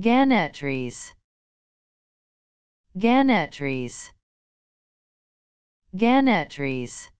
Ganetries Ganetries Ganetries